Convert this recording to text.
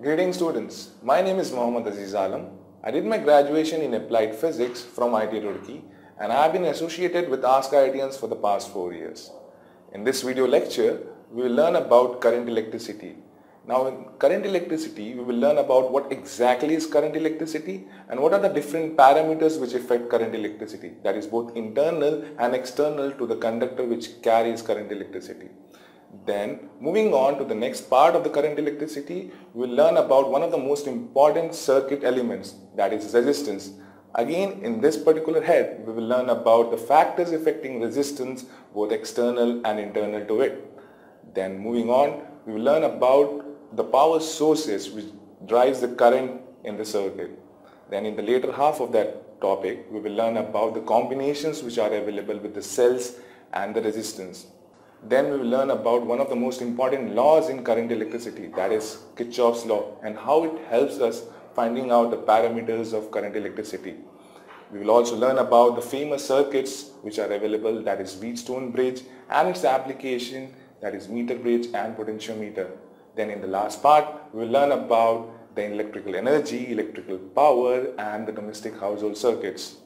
Greetings students, my name is Mohammad Aziz Alam. I did my graduation in applied physics from IIT Roorkee and I have been associated with Ask IITians for the past four years. In this video lecture, we will learn about current electricity. Now in current electricity, we will learn about what exactly is current electricity and what are the different parameters which affect current electricity. That is both internal and external to the conductor which carries current electricity. Then moving on to the next part of the current electricity, we will learn about one of the most important circuit elements that is resistance. Again in this particular head, we will learn about the factors affecting resistance both external and internal to it. Then moving on, we will learn about the power sources which drives the current in the circuit. Then in the later half of that topic, we will learn about the combinations which are available with the cells and the resistance. Then we will learn about one of the most important laws in current electricity that is Kirchhoff's law and how it helps us finding out the parameters of current electricity. We will also learn about the famous circuits which are available that is Wheatstone bridge and its application that is meter bridge and potentiometer. Then in the last part we will learn about the electrical energy, electrical power and the domestic household circuits.